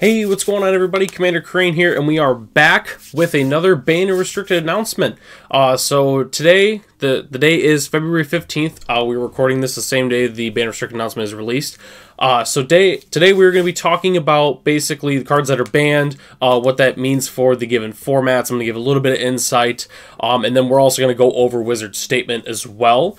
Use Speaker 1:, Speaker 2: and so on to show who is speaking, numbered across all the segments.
Speaker 1: Hey, what's going on, everybody? Commander Crane here, and we are back with another Banned and Restricted announcement. Uh, so today, the the day is February fifteenth. Uh, we're recording this the same day the and Restricted announcement is released. Uh, so day today we're going to be talking about basically the cards that are banned, uh, what that means for the given formats. I'm going to give a little bit of insight, um, and then we're also going to go over Wizard's statement as well.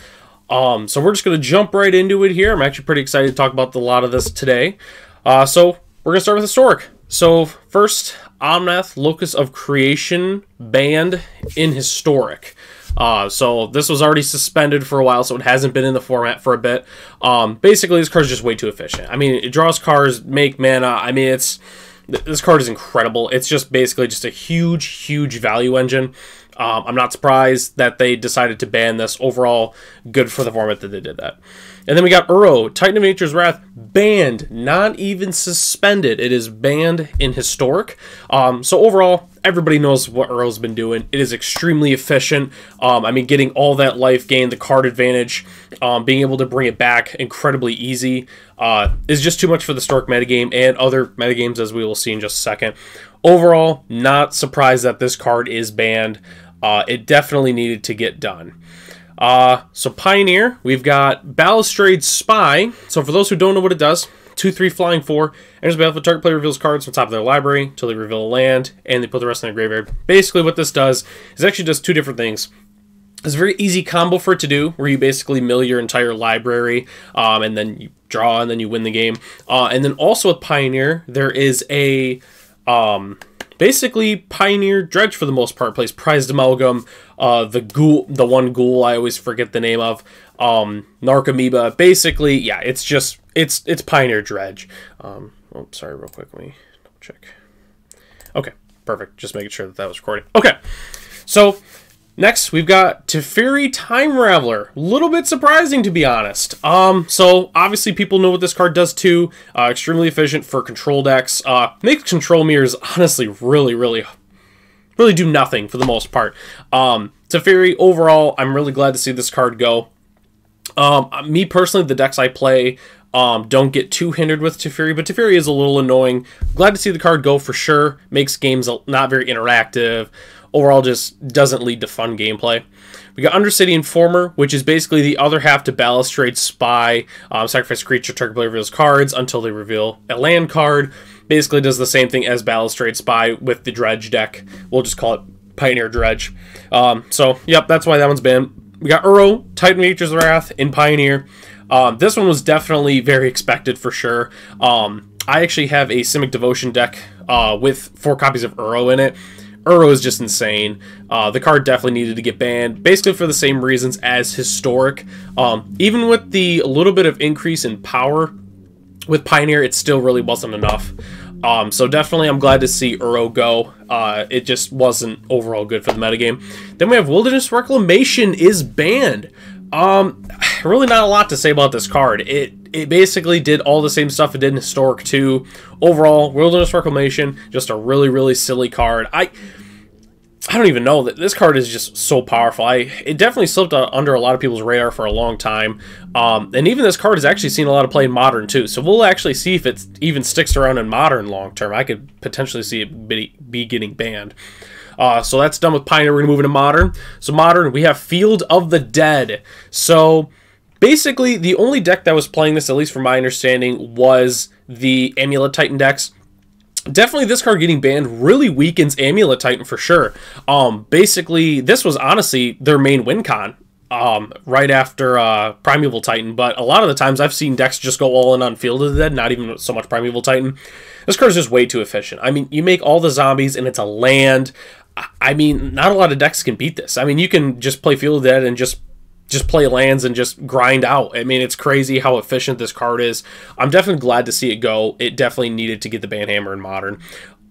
Speaker 1: Um, so we're just going to jump right into it here. I'm actually pretty excited to talk about a lot of this today. Uh, so we're going to start with Historic. So, first, Omnath, Locus of Creation, banned in Historic. Uh, so this was already suspended for a while, so it hasn't been in the format for a bit. Um, basically, this card's just way too efficient. I mean, it draws cards, make mana. I mean, it's this card is incredible. It's just basically just a huge, huge value engine. Um, I'm not surprised that they decided to ban this. Overall, good for the format that they did that. And then we got Uro, Titan of Nature's Wrath, banned, not even suspended. It is banned in Historic. Um, so overall, everybody knows what Uro's been doing. It is extremely efficient. Um, I mean, getting all that life gain, the card advantage, um, being able to bring it back incredibly easy uh, is just too much for the Stork metagame and other metagames, as we will see in just a second. Overall, not surprised that this card is banned. Uh, it definitely needed to get done. Uh, so Pioneer, we've got Balustrade Spy. So for those who don't know what it does, 2-3 flying 4, enters battlefield, target player reveals cards from top of their library until they reveal a land, and they put the rest in their graveyard. Basically what this does is actually does two different things. It's a very easy combo for it to do, where you basically mill your entire library, um, and then you draw, and then you win the game. Uh, and then also with Pioneer, there is a... Um, basically Pioneer Dredge for the most part plays prized amalgam. Uh, the ghoul, the one ghoul I always forget the name of, um, Narcomoeba. Basically, yeah, it's just it's it's Pioneer Dredge. Um, oh, sorry, real quick, let me double check. Okay, perfect. Just making sure that that was recording. Okay, so Next, we've got Teferi Time Raveler. A little bit surprising, to be honest. Um, so, obviously, people know what this card does too. Uh, extremely efficient for control decks. Uh, makes control mirrors, honestly, really, really, really do nothing for the most part. Um, Teferi, overall, I'm really glad to see this card go. Um, me personally, the decks I play um, don't get too hindered with Teferi, but Teferi is a little annoying. Glad to see the card go for sure. Makes games not very interactive overall just doesn't lead to fun gameplay. We got Undercity Informer, which is basically the other half to Balustrade Spy. Um, sacrifice creature, target player reveals cards until they reveal a land card. Basically does the same thing as Balustrade Spy with the Dredge deck. We'll just call it Pioneer Dredge. Um, so, yep, that's why that one's banned. We got Uro, Titan Nature's Wrath in Pioneer. Um, this one was definitely very expected for sure. Um, I actually have a Simic Devotion deck uh, with four copies of Uro in it. Uro is just insane. Uh, the card definitely needed to get banned, basically for the same reasons as Historic. Um, even with the little bit of increase in power with Pioneer, it still really wasn't enough. Um, so definitely I'm glad to see Uro go. Uh, it just wasn't overall good for the metagame. Then we have Wilderness Reclamation is banned. Um, really not a lot to say about this card. It it basically did all the same stuff it did in Historic 2. Overall, Wilderness Reclamation, just a really, really silly card. I I don't even know that this card is just so powerful. I it definitely slipped under a lot of people's radar for a long time, um, and even this card has actually seen a lot of play in modern too. So we'll actually see if it even sticks around in modern long term. I could potentially see it be, be getting banned. Uh, so that's done with Pioneer. We're gonna move into modern. So modern, we have Field of the Dead. So basically, the only deck that was playing this, at least from my understanding, was the Amulet Titan decks definitely this card getting banned really weakens Amulet Titan for sure. Um, basically, this was honestly their main win con. Um, right after uh, Primeval Titan, but a lot of the times I've seen decks just go all in on Field of the Dead, not even so much Primeval Titan. This card is just way too efficient. I mean, you make all the zombies and it's a land. I mean, not a lot of decks can beat this. I mean, you can just play Field of the Dead and just just play lands and just grind out. I mean, it's crazy how efficient this card is. I'm definitely glad to see it go. It definitely needed to get the Banhammer in Modern.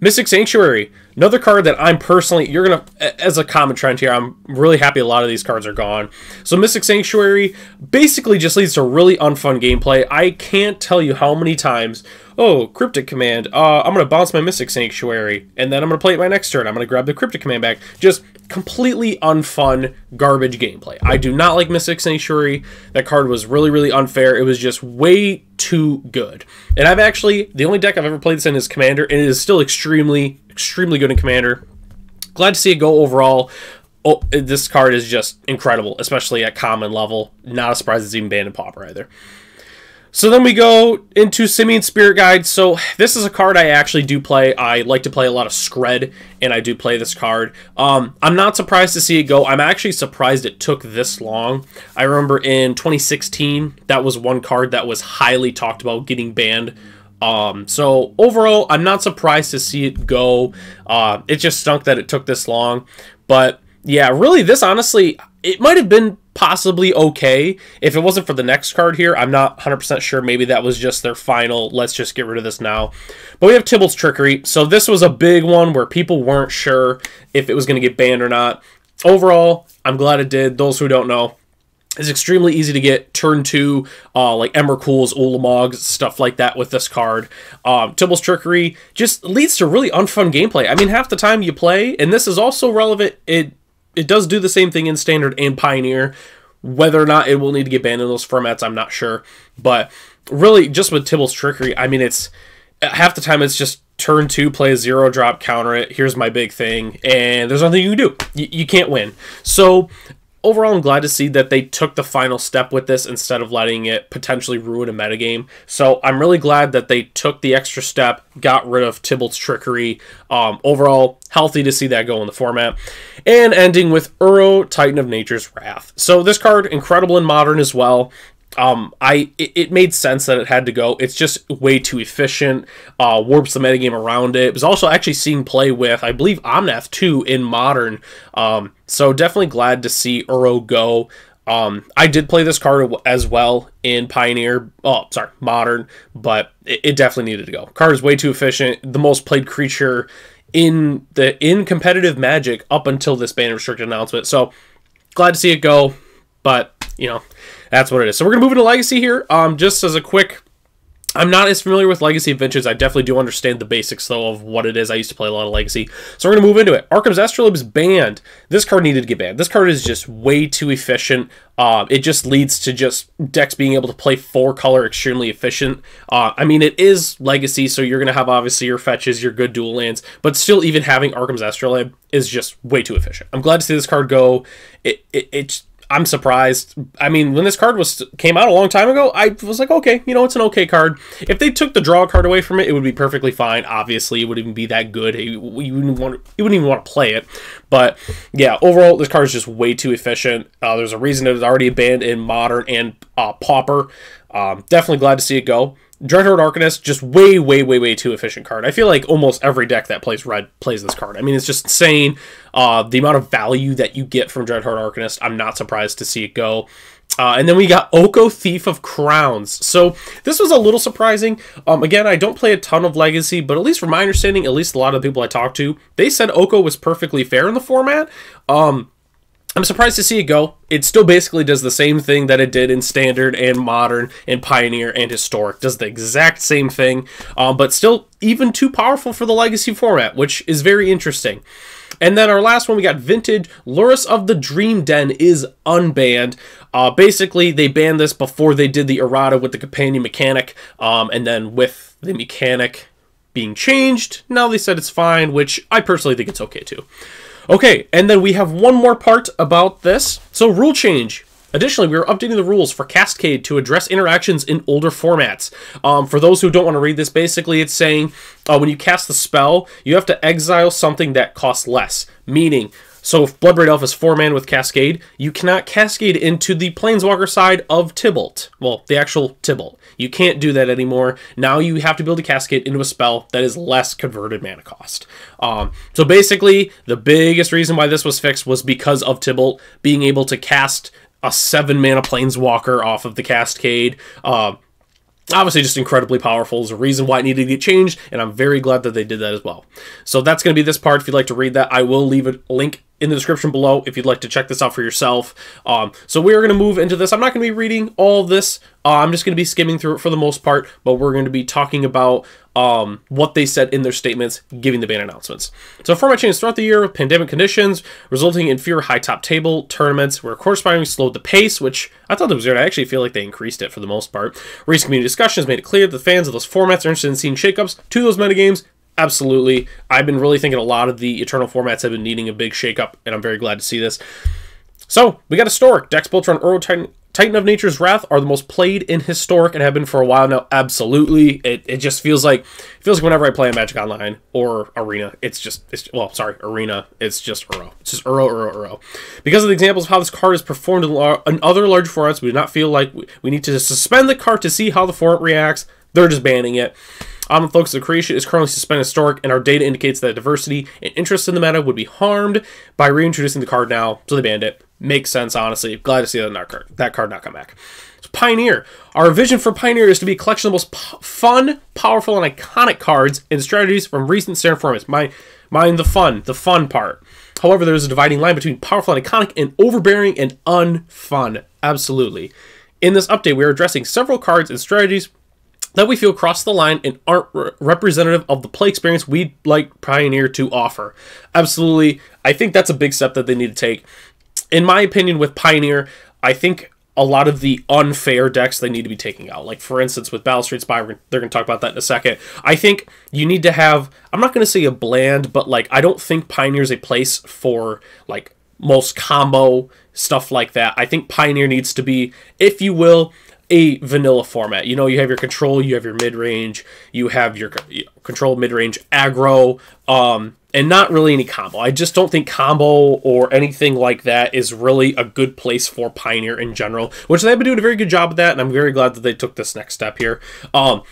Speaker 1: Mystic Sanctuary, another card that I'm personally, you're going to, as a common trend here, I'm really happy a lot of these cards are gone. So Mystic Sanctuary basically just leads to really unfun gameplay. I can't tell you how many times, oh, Cryptic Command, uh, I'm going to bounce my Mystic Sanctuary, and then I'm going to play it my next turn. I'm going to grab the Cryptic Command back. Just completely unfun garbage gameplay. I do not like Mystic Sanctuary. That card was really, really unfair. It was just way too good. And I've actually, the only deck I've ever played this in is Commander, and it is still extremely, extremely good in Commander. Glad to see it go overall. Oh, this card is just incredible, especially at common level. Not a surprise it's even banned in Pauper either. So then we go into Simian Spirit Guide. So this is a card I actually do play. I like to play a lot of Skred, and I do play this card. Um, I'm not surprised to see it go. I'm actually surprised it took this long. I remember in 2016, that was one card that was highly talked about getting banned. Um, so overall, I'm not surprised to see it go. Uh, it just stunk that it took this long. But yeah, really, this honestly, it might have been possibly okay if it wasn't for the next card here. I'm not 100% sure. Maybe that was just their final, let's just get rid of this now. But we have Tibalt's Trickery. So this was a big one where people weren't sure if it was going to get banned or not. Overall, I'm glad it did. Those who don't know, it's extremely easy to get turn two, uh, like Emrakul's, Ulamog's, stuff like that with this card. Um, Tibalt's Trickery just leads to really unfun gameplay. I mean, half the time you play, and this is also relevant, it it does do the same thing in standard and pioneer. Whether or not it will need to get banned in those formats, I'm not sure. But really, just with Tibble's trickery, I mean, it's half the time it's just turn two, play zero drop, counter it. Here's my big thing, and there's nothing you can do. You can't win. So overall, I'm glad to see that they took the final step with this instead of letting it potentially ruin a metagame. So I'm really glad that they took the extra step, got rid of Tibalt's trickery. Um, overall, healthy to see that go in the format. And ending with Uro, Titan of Nature's Wrath. So this card, incredible in Modern as well um, I it, it, made sense that it had to go. It's just way too efficient. Uh, warps the metagame around it. It was also actually seeing play with, I believe, Omnath too in modern. Um, so definitely glad to see Uro go. Um, I did play this card as well in Pioneer. Oh, sorry, Modern, but it, it definitely needed to go. Card is way too efficient. The most played creature in the in competitive Magic up until this ban restricted announcement. So glad to see it go, but you know that's what it is. So we're gonna move into Legacy here. Um, just as a quick I'm not as familiar with Legacy Adventures. I definitely do understand the basics, though, of what it is. I used to play a lot of Legacy. So we're going to move into it. Arcum's Astrolabe is banned. This card needed to get banned. This card is just way too efficient. Uh, it just leads to just decks being able to play four color extremely efficient. Uh, I mean, it is Legacy, so you're going to have, obviously, your fetches, your good dual lands, but still, even having Arcum's Astrolabe is just way too efficient. I'm glad to see this card go. It, it, it's I'm surprised. I mean, when this card was came out a long time ago, I was like, okay, you know, it's an okay card. If they took the draw card away from it, it would be perfectly fine. Obviously, it wouldn't even be that good. You wouldn't want, you wouldn't even want to play it. But yeah, overall, this card is just way too efficient. Uh, there's a reason it was already banned in Modern and uh, Pauper. Um, definitely glad to see it go. Dreadhorde Arcanist, just way, way, way, way too efficient card. I feel like almost every deck that plays red plays this card. I mean, it's just insane. Uh, the amount of value that you get from Dreadhorde Arcanist, I'm not surprised to see it go. Uh, and then we got Oko Thief of Crowns. So this was a little surprising. Um, again, I don't play a ton of Legacy, but at least from my understanding, at least a lot of the people I talked to, they said Oko was perfectly fair in the format. Um, I'm surprised to see it go. It still basically does the same thing that it did in Standard and Modern and Pioneer and Historic. Does the exact same thing, um, but still even too powerful for the Legacy format, which is very interesting. And then our last one, we got Vintage. Lurrus of the Dream Den is unbanned. Uh, basically, they banned this before they did the errata with the companion mechanic, um, and then with the mechanic being changed, now they said it's fine, which I personally think it's okay too. Okay, and then we have one more part about this. So rule change. Additionally, we are updating the rules for Cascade to address interactions in older formats. Um, for those who don't want to read this, basically it's saying uh, when you cast the spell, you have to exile something that costs less. Meaning, so if Bloodbraid Elf is 4 man with Cascade, you cannot Cascade into the Planeswalker side of Tibalt. Well, the actual Tibalt. You can't do that anymore. Now you have to build a Cascade into a spell that is less converted mana cost. Um, so basically, the biggest reason why this was fixed was because of Tibalt being able to cast a 7 mana Planeswalker off of the Cascade. Uh, obviously just incredibly powerful is a reason why it needed to get changed and i'm very glad that they did that as well so that's going to be this part if you'd like to read that i will leave a link in the description below if you'd like to check this out for yourself. Um, so we are going to move into this. I'm not going to be reading all this. Uh, I'm just going to be skimming through it for the most part, but we're going to be talking about um, what they said in their statements giving the ban announcements. So format changes throughout the year, pandemic conditions, resulting in fewer high top table tournaments, where correspondingly slowed the pace, which I thought that was weird. I actually feel like they increased it for the most part. Recent community discussions made it clear that the fans of those formats are interested in seeing shakeups to those metagames. Absolutely. I've been really thinking a lot of the Eternal formats have been needing a big shakeup, and I'm very glad to see this. So, we got Historic. Decks built around Uro Titan Titan of Nature's Wrath are the most played in Historic and have been for a while now. Absolutely, it, it just feels like feels like whenever I play a Magic Online or Arena, it's just it's well, sorry, Arena, it's just Uro, it's just Uro, Uro, Uro. Because of the examples of how this card is performed in, in other large formats, we do not feel like we, we need to suspend the card to see how the format reacts. They're just banning it. Um, folks, the creation is currently suspended historic, and our data indicates that diversity and interest in the meta would be harmed by reintroducing the card now, so they banned it. Makes sense, honestly. Glad to see that that card, that card not come back. Pioneer. Our vision for Pioneer is to be a collection of most fun, powerful, and iconic cards and strategies from recent standard formats. My, mind the fun, the fun part. However, there is a dividing line between powerful and iconic and overbearing and unfun. Absolutely. In this update, we are addressing several cards and strategies that we feel cross the line and aren't re- representative of the play experience we'd like Pioneer to offer. Absolutely. I think that's a big step that they need to take in my opinion, with Pioneer, I think a lot of the unfair decks they need to be taking out. Like for instance, with Balustrade Spy, they're going to talk about that in a second. I think you need to have. I'm not going to say a bland, but like I don't think Pioneer's a place for like most combo stuff like that. I think Pioneer needs to be, if you will, a vanilla format. You know, you have your control, you have your mid range, you have your control mid range aggro. Um, and not really any combo. I just don't think combo or anything like that is really a good place for Pioneer in general, which they've been doing a very good job of that, and I'm very glad that they took this next step here. Um,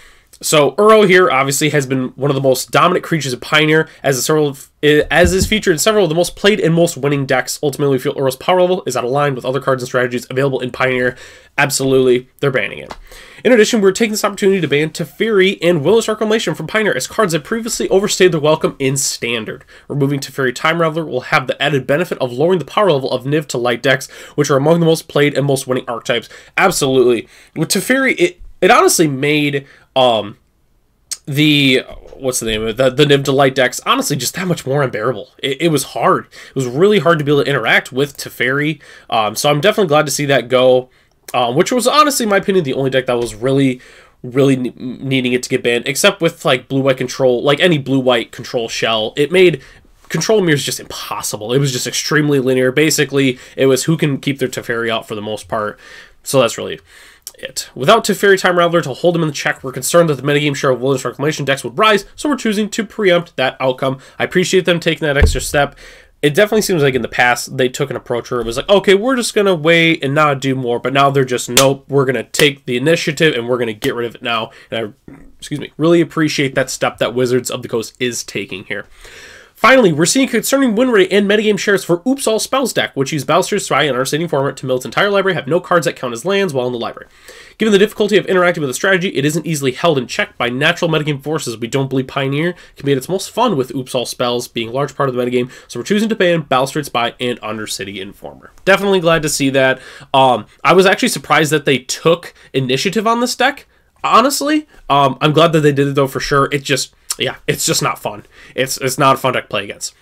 Speaker 1: so Uro here obviously has been one of the most dominant creatures of Pioneer, as a several eh, as is featured in several of the most played and most winning decks. Ultimately, we feel Uro's power level is out of line with other cards and strategies available in Pioneer. Absolutely, they're banning it. In addition, we're taking this opportunity to ban Teferi and Wilderness Reclamation from Pioneer as cards that previously overstayed their welcome in Standard. Removing Teferi Time Raveler will have the added benefit of lowering the power level of Niv to light decks, which are among the most played and most winning archetypes. Absolutely. With Teferi, it, it honestly made um, the what's the name of it? The, the Niv Delight decks, honestly, just that much more unbearable. It, it, was hard. It was really hard to be able to interact with Teferi. Um, so I'm definitely glad to see that go, um, which was honestly, in my opinion, the only deck that was really, really needing it to get banned, except with like blue white control, like any blue white control shell. It made control mirrors just impossible. It was just extremely linear. Basically, it was who can keep their Teferi out for the most part. So that's really it. Without Teferi Time Raveler to hold him in check, we're concerned that the metagame share of Wilderness Reclamation decks would rise, so we're choosing to preempt that outcome. I appreciate them taking that extra step. It definitely seems like in the past they took an approach where it was like, okay, we're just gonna wait and not do more, but now they're just nope, we're gonna take the initiative and we're gonna get rid of it now. And I, excuse me, really appreciate that step that Wizards of the Coast is taking here. Finally, we're seeing concerning win rate and metagame shares for Oops All Spells deck, which use Balustrade Spy our stating format to mill its entire library, have no cards that count as lands while in the library. Given the difficulty of interacting with the strategy, it isn't easily held in check by natural metagame forces. We don't believe Pioneer can be at its most fun with Oops All Spells being a large part of the metagame, so we're choosing to ban Balustrade Spy and Undercity Informer. Definitely glad to see that. Um, I was actually surprised that they took initiative on this deck honestly um, i'm glad that they did it though for sure it just yeah, it's just not fun. It's it's not a fun deck to play against.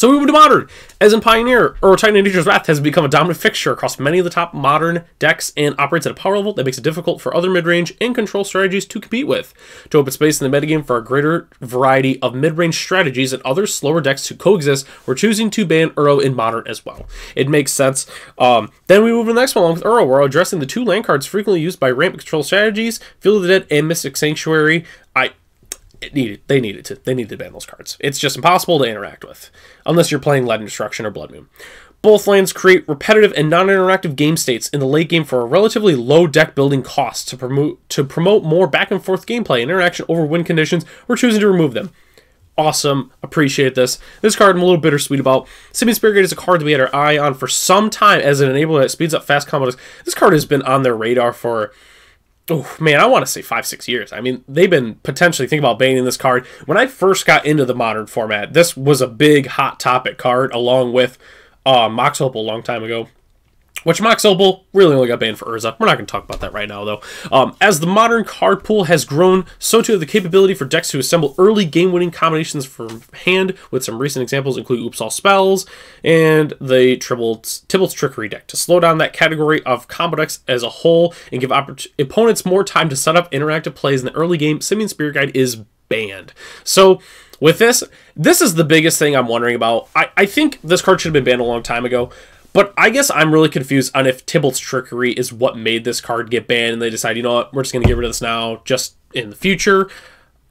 Speaker 1: So we move to Modern. As in Pioneer, Uro Titan Nature's Wrath has become a dominant fixture across many of the top modern decks and operates at a power level that makes it difficult for other mid-range and control strategies to compete with. To open space in the metagame for a greater variety of mid-range strategies and other slower decks to coexist, we're choosing to ban Uro in Modern as well. It makes sense. Um, then we move to the next one along with Uro. We're addressing the two land cards frequently used by ramp control strategies, Field of the Dead and Mystic Sanctuary. I it needed they needed to they needed to ban those cards. It's just impossible to interact with unless you're playing Leaden Destruction or Blood Moon. Both lands create repetitive and non-interactive game states in the late game for a relatively low deck building cost to promote to promote more back and forth gameplay and interaction over win conditions. We're choosing to remove them. Awesome, appreciate this. This card I'm a little bittersweet about. Simian Spirit is a card that we had our eye on for some time as an enabler that speeds up fast combos. This card has been on their radar for oh man, I want to say five, six years. I mean, they've been potentially thinking about banning this card. When I first got into the modern format, this was a big hot topic card along with uh, Mox Opal a long time ago. Which Mox Opal really only got banned for Urza. We're not going to talk about that right now, though. Um, as the modern card pool has grown, so too the capability for decks to assemble early game-winning combinations from hand, with some recent examples include Oops All Spells and the Tibalt's, Tibalt's Trickery deck, to slow down that category of combo decks as a whole and give opponents more time to set up interactive plays in the early game. Simian Spirit Guide is banned. So with this, this is the biggest thing I'm wondering about. I, I think this card should have been banned a long time ago. But I guess I'm really confused on if Tibalt's Trickery is what made this card get banned, and they decide, you know what, we're just going to get rid of this now, just in the future.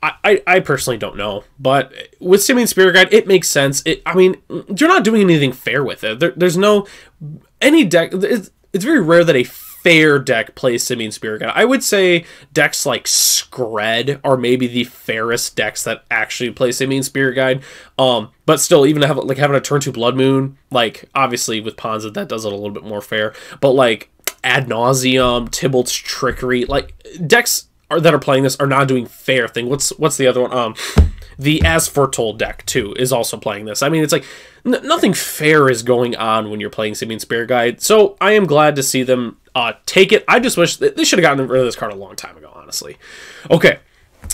Speaker 1: I, I, personally don't know, but with Simian Spirit Guide, it makes sense. It, I mean, you're not doing anything fair with it. There, there's no any deck. It's, it's very rare that a fair deck plays Simian Spirit Guide. I would say decks like Skred are maybe the fairest decks that actually play Simian Spirit Guide. Um, but still, even have like having a turn two Blood Moon, like obviously with Ponza that does it a little bit more fair. But like Ad Nauseam, Tibalt's Trickery, like decks are, that are playing this are not doing fair thing. What's what's the other one? Um, the As Foretold deck too is also playing this. I mean, it's like nothing fair is going on when you're playing Simian Spirit Guide. So I am glad to see them uh, take it. I just wish that they should have gotten rid of this card a long time ago, honestly. Okay.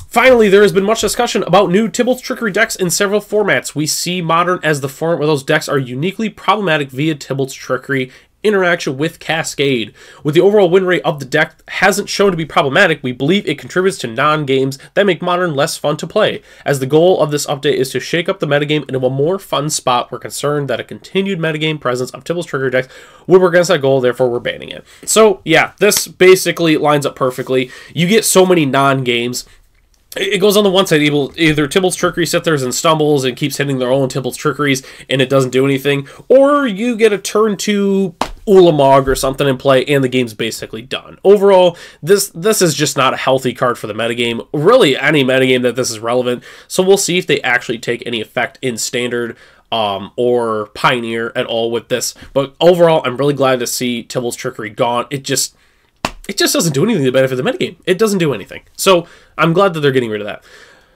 Speaker 1: Finally, there has been much discussion about new Tibalt's Trickery decks in several formats. We see Modern as the format where those decks are uniquely problematic via Tibalt's Trickery interaction with Cascade. With the overall win rate of the deck hasn't shown to be problematic, we believe it contributes to non-games that make Modern less fun to play. As the goal of this update is to shake up the metagame into a more fun spot, we're concerned that a continued metagame presence of Tibalt's Trickery decks would work against that goal, therefore we're banning it. So yeah, this basically lines up perfectly. You get so many non-games it goes on the one side, either Tibalt's trickery sits there and stumbles and keeps hitting their own Tibalt's trickeries and it doesn't do anything, or you get a turn to Ulamog or something in play, and the game's basically done. Overall, this this is just not a healthy card for the metagame. Really, any metagame that this is relevant. So we'll see if they actually take any effect in standard um, or Pioneer at all with this. But overall, I'm really glad to see Tibalt's Trickery gone. It just it just doesn't do anything to benefit the metagame. It doesn't do anything. So I'm glad that they're getting rid of that.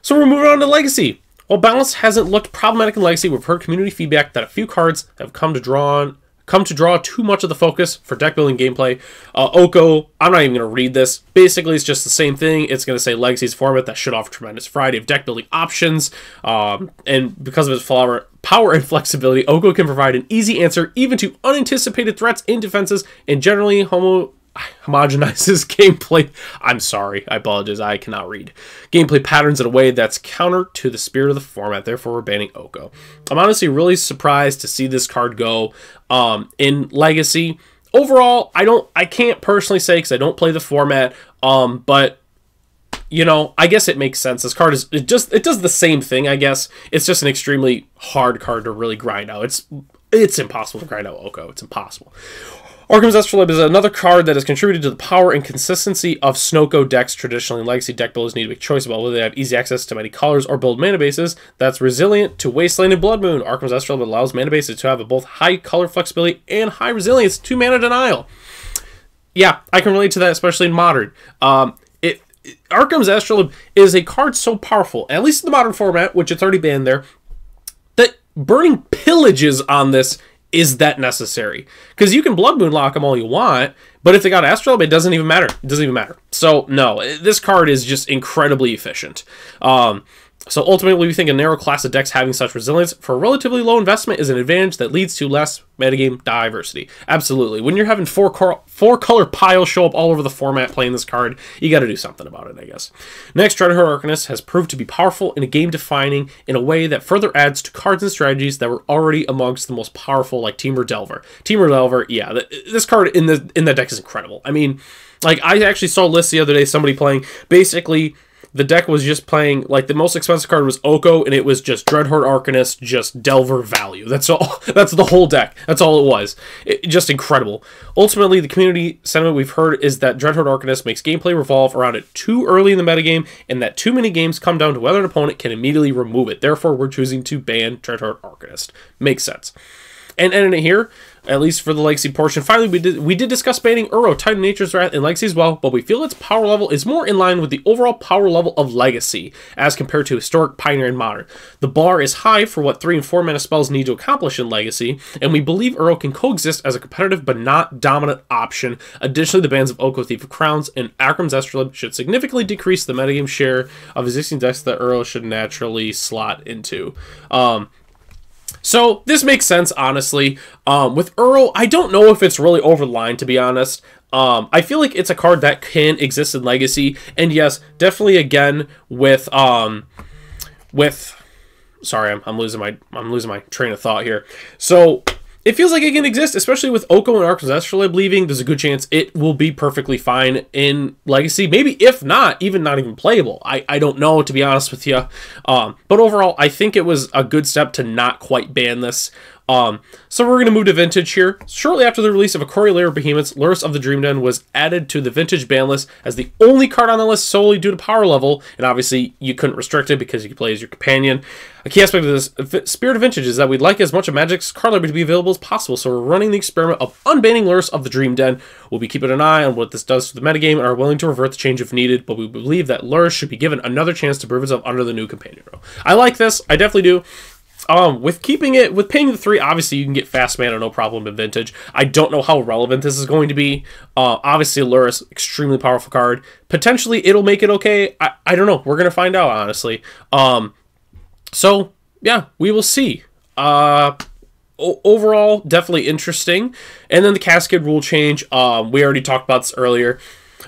Speaker 1: So we're moving on to Legacy. While balance hasn't looked problematic in Legacy, we've heard community feedback that a few cards have come to draw on come to draw too much of the focus for deck building gameplay. Uh, Oko, I'm not even going to read this. Basically, it's just the same thing. It's going to say Legacy's format that should offer tremendous variety of deck building options. Um, and because of its power, power and flexibility, Oko can provide an easy answer even to unanticipated threats and defenses, and generally homo homogenizes gameplay. I'm sorry, I apologize, I cannot read. Gameplay patterns in a way that's counter to the spirit of the format, therefore we're banning Oko. I'm honestly really surprised to see this card go um, in Legacy. Overall, I don't, I can't personally say because I don't play the format, um, but you know, I guess it makes sense. This card is it just it does the same thing. I guess it's just an extremely hard card to really grind out. It's it's impossible to grind out Oko. It's impossible. Arcum's Astrolabe is another card that has contributed to the power and consistency of Snoko decks traditionally. Legacy deck builders need to make choice about whether they have easy access to many colors or build mana bases that's resilient to Wasteland and Blood Moon. Arcum's Astrolabe allows mana bases to have both high color flexibility and high resilience to mana denial. Yeah, I can relate to that, especially in Modern. Um, it, it Arcum's Astrolabe is a card so powerful, at least in the Modern format, which it's already banned there, that burning pillages on this is that necessary? Because you can Blood Moon lock them all you want, but if they got Astral, it doesn't even matter. It doesn't even matter. So no, this card is just incredibly efficient. Um, so ultimately, we think a narrow class of decks having such resilience for a relatively low investment is an advantage that leads to less metagame diversity. Absolutely. When you're having four, cor- four color piles show up all over the format playing this card, you got to do something about it, I guess. Next, Dreadhorde Arcanist has proved to be powerful in a game defining in a way that further adds to cards and strategies that were already amongst the most powerful, like Temur Delver. Temur Delver, yeah, this card in the in that deck is incredible. I mean, like I actually saw lists the other day, somebody playing basically the deck was just playing like the most expensive card was Oko, and it was just Dreadhorde Arcanist, just Delver value. That's all. That's the whole deck. That's all it was. It, just incredible. Ultimately, the community sentiment we've heard is that Dreadhorde Arcanist makes gameplay revolve around it too early in the metagame, and that too many games come down to whether an opponent can immediately remove it. Therefore, we're choosing to ban Dreadhorde Arcanist. Makes sense. And ending it here, at least for the Legacy portion. Finally, we did we did discuss banning Uro, Titan Nature's Wrath, and Legacy as well, but we feel its power level is more in line with the overall power level of Legacy as compared to Historic, Pioneer, and Modern. The bar is high for what 3 and 4 mana spells need to accomplish in Legacy, and we believe Uro can coexist as a competitive but not dominant option. Additionally, the bans of Oko Thief of Crowns and Arcum's Astrolabe should significantly decrease the metagame share of existing decks that Uro should naturally slot into. Um, so this makes sense, honestly. Um, with Uro, I don't know if it's really over the line, to be honest. Um, I feel like it's a card that can exist in Legacy, and yes, definitely again with um, with. Sorry, I'm, I'm losing my I'm losing my train of thought here. So it feels like it can exist, especially with Oko and Arcum's Astrolabe leaving. There's a good chance it will be perfectly fine in Legacy. Maybe if not, even not even playable. I, I don't know, to be honest with you. Um, but overall, I think it was a good step to not quite ban this. Um, so we're going to move to Vintage here. Shortly after the release of Ikoria Lair of Behemoths, Lurrus of the Dream Den was added to the Vintage ban list as the only card on the list solely due to power level, and obviously you couldn't restrict it because you could play as your companion. A key aspect of this Spirit of Vintage is that we'd like as much of Magic's card library to be available as possible, so we're running the experiment of unbanning Lurrus of the Dream Den. We'll be keeping an eye on what this does to the metagame and are willing to revert the change if needed, but we believe that Lurrus should be given another chance to prove itself under the new companion row. I like this, I definitely do. Um, with keeping it with paying the three, obviously you can get fast mana no problem in vintage. I don't know how relevant this is going to be. Uh, obviously Lurrus, extremely powerful card. Potentially it'll make it okay. I, I don't know. We're gonna find out honestly. Um, so yeah, we will see. Uh, overall, definitely interesting. And then the Cascade rule change. Um, we already talked about this earlier.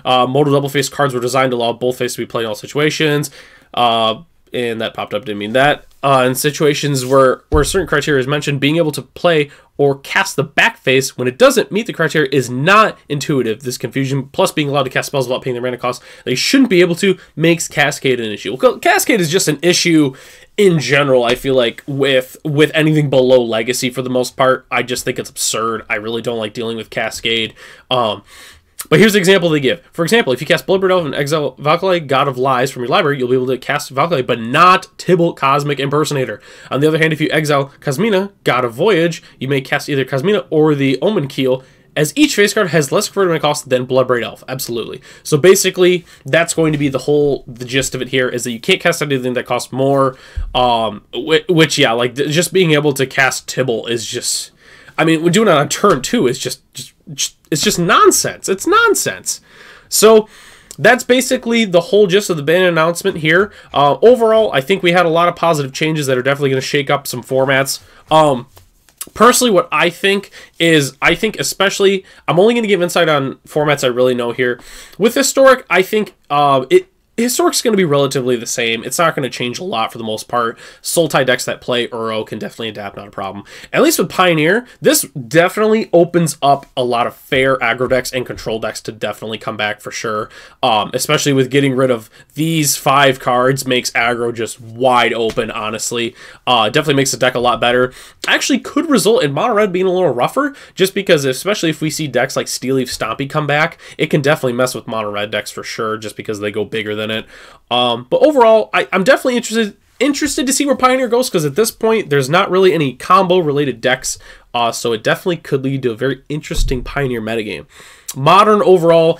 Speaker 1: Uh, modal double face cards were designed to allow both faces to be played in all situations. Uh, and that popped up didn't mean that. Uh, in situations where where certain criteria is mentioned, being able to play or cast the back face when it doesn't meet the criteria is not intuitive. This confusion, plus being allowed to cast spells without paying the mana cost, they shouldn't be able to, makes Cascade an issue. Well, Cascade is just an issue in general. I feel like with with anything below Legacy for the most part, I just think it's absurd. I really don't like dealing with Cascade. Um, but here's the example they give. For example, if you cast Bloodbraid Elf and exile Valki, God of Lies from your library, you'll be able to cast Valki, but not Tibalt Cosmic Impersonator. On the other hand, if you exile Kasmina, God of Voyage, you may cast either Kasmina or the Omen Keel, as each face card has less converted cost than Bloodbraid Elf. Absolutely. So basically, that's going to be the whole the gist of it here is that you can't cast anything that costs more. Um, which yeah, like just being able to cast Tibble is just. I mean, we're doing it on turn two is just, just it's just nonsense. It's nonsense. So that's basically the whole gist of the ban announcement here. Uh, overall, I think we had a lot of positive changes that are definitely going to shake up some formats. Um, personally, what I think is, I think especially, I'm only going to give insight on formats I really know here. With Historic, I think uh, it Historic's going to be relatively the same. It's not going to change a lot for the most part. Sultai decks that play Uro can definitely adapt, not a problem. At least with Pioneer, this definitely opens up a lot of fair aggro decks and control decks to definitely come back for sure. Um, especially with getting rid of these five cards makes aggro just wide open, honestly. Uh, definitely makes the deck a lot better. Actually could result in mono red being a little rougher, just because especially if we see decks like Steelleaf Stompy come back, it can definitely mess with mono red decks for sure, just because they go bigger than it. Um, but overall, I, I'm definitely interested interested to see where Pioneer goes because at this point there's not really any combo related decks, uh, so it definitely could lead to a very interesting Pioneer metagame. Modern overall,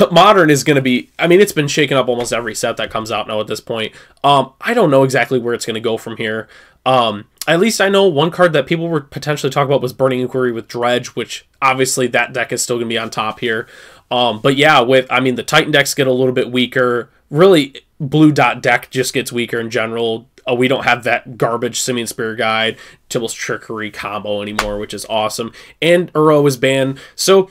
Speaker 1: Modern is going to be, I mean, it's been shaken up almost every set that comes out now at this point. Um, I don't know exactly where it's going to go from here. Um, at least I know one card that people were potentially talking about was Burning Inquiry with Dredge, which obviously that deck is still going to be on top here. Um, but yeah, with I mean the Titan decks get a little bit weaker. Really, blue dot deck just gets weaker in general. Uh, we don't have that garbage Simian Spirit Guide, Tibble's Trickery combo anymore, which is awesome. And Uro is banned, so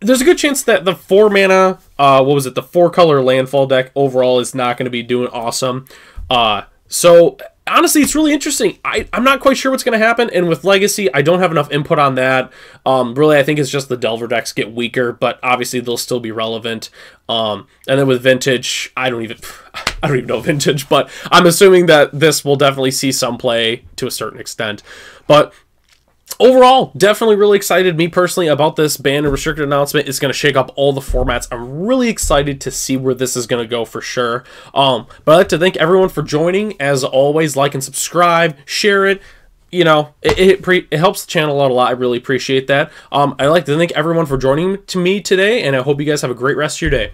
Speaker 1: there's a good chance that the four mana, uh, what was it, the four color landfall deck overall is not going to be doing awesome. Uh, so honestly, it's really interesting. I, I'm not quite sure what's going to happen. And with Legacy, I don't have enough input on that. Um, really, I think it's just the Delver decks get weaker, but obviously they'll still be relevant. Um, and then with Vintage, I don't even I don't even know Vintage, but I'm assuming that this will definitely see some play to a certain extent. But overall, definitely really excited, me personally, about this ban and restricted announcement. It's going to shake up all the formats. I'm really excited to see where this is going to go for sure. Um, but I'd like to thank everyone for joining. As always, like and subscribe, share it you know, it it, pre- it helps the channel out a lot. I really appreciate that. Um, I like to thank everyone for joining to me today, and I hope you guys have a great rest of your day.